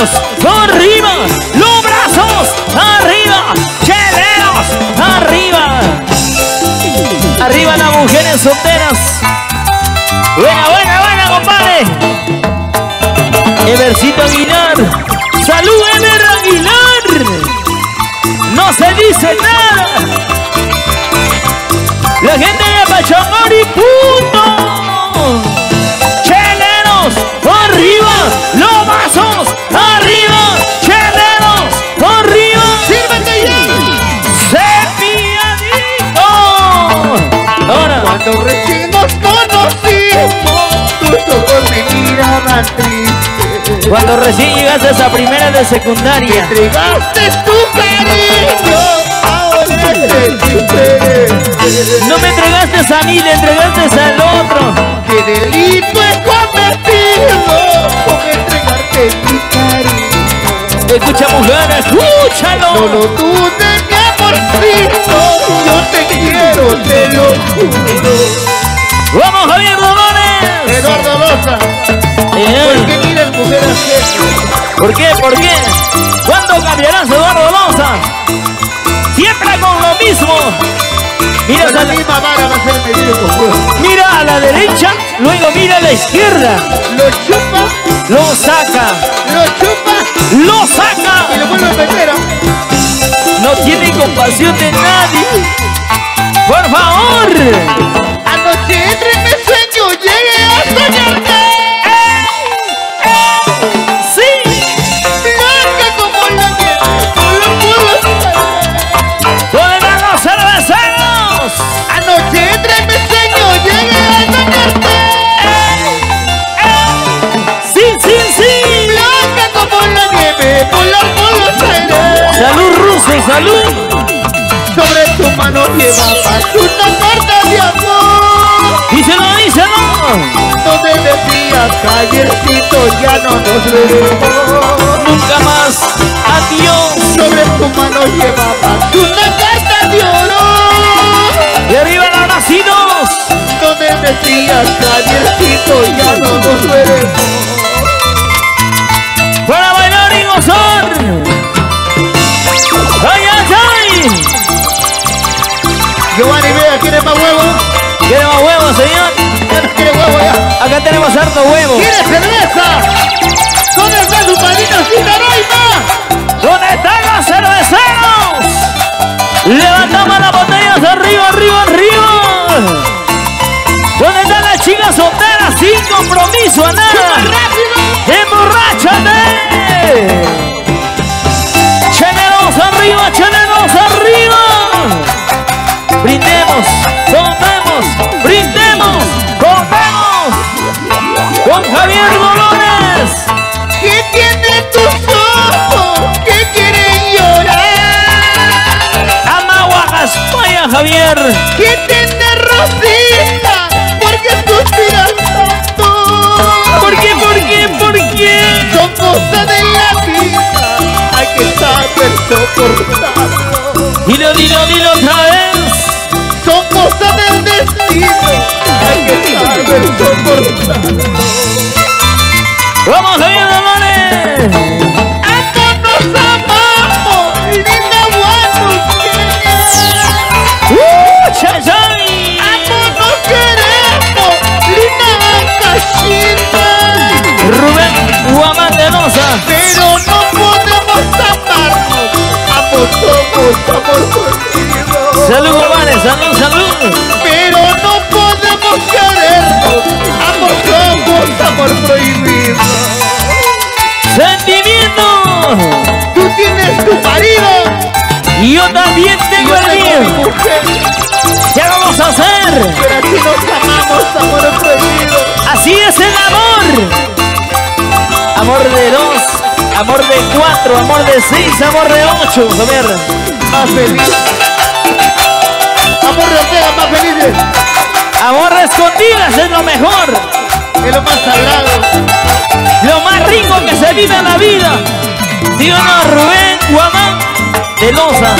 manos arriba, los brazos arriba, cheleros arriba. Arriba las mujeres solteras. Buena, buena, buena, compadre. Evercito Aguilar. Salud, Ever Aguilar. No se dice nada. La gente de Pachamori, punto. Triste. Cuando recién llegaste a esa primera de secundaria. Entregaste tu cariño, ahora es diferente. No me entregaste a mí, le entregaste al otro. ¿Qué ¿Por qué? ¿Por qué? ¿Cuándo cambiarás Eduardo Loza? Siempre con lo mismo. Mira a la mira a la derecha, luego mira a la izquierda. Lo chupa, Lo saca, lo chupa lo saca. y lo vuelve a meter. No tiene compasión de nadie. Por favor. Salud. Sobre tu mano llevabas una carta de amor. Díselo, díselo. Donde decías, Javiercito, ya no nos veremos. Nunca más. Adiós. Sobre tu mano llevabas una carta de oro. Y arriba los nacidos. Donde decías, Javiercito, ya no nos veremos. Tenemos harto huevo. ¿Quiere cerveza? ¿Dónde está su padrino Sinaloa? ¿Dónde están los cerveceros? Levantamos las botellas arriba, arriba, arriba. ¿Dónde están las chicas solteras sin compromiso a nada? ¡Emborráchate! ¡Cheleros arriba, cheleros arriba! Brindemos, tomemos, brindemos, Javier Dolores. ¿Qué tiene tus ojos que quieren llorar? Amaguajas, vaya Javier. ¿Qué tiene Rosita? ¿Por qué suspiras tanto? ¿Por qué, por qué, por qué? Son cosas de la vida, hay que saber soportarlo. Dilo, dilo, dilo otra vez. Son cosas del destino, hay que saber soportarlo. Vamos Javier Dolores. ¡Ambos nos amamos! ¡Linda Guanuqueña! ¡Uh, chayay! ¡Ambos nos queremos! ¡Linda Cachita! Rubén Guamán de Loza. Pero no podemos amarnos, ambos somos amor prohibido. Salud, Guamanes, salud, salud. Pero no podemos querernos, ambos somos amor ¿Qué vamos a hacer? pero así nos amamos, amor prohibido. Así es el amor. Amor de dos, amor de cuatro, amor de seis, amor de ocho. A ver. Más feliz. Amor de Ortega, más felices. Amor de escondidas es lo mejor. Es lo más sagrado. Lo más rico que se vive en la vida. ¿Sí o no, Rubén Guamán de Loza?